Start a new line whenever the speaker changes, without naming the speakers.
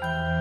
Bye.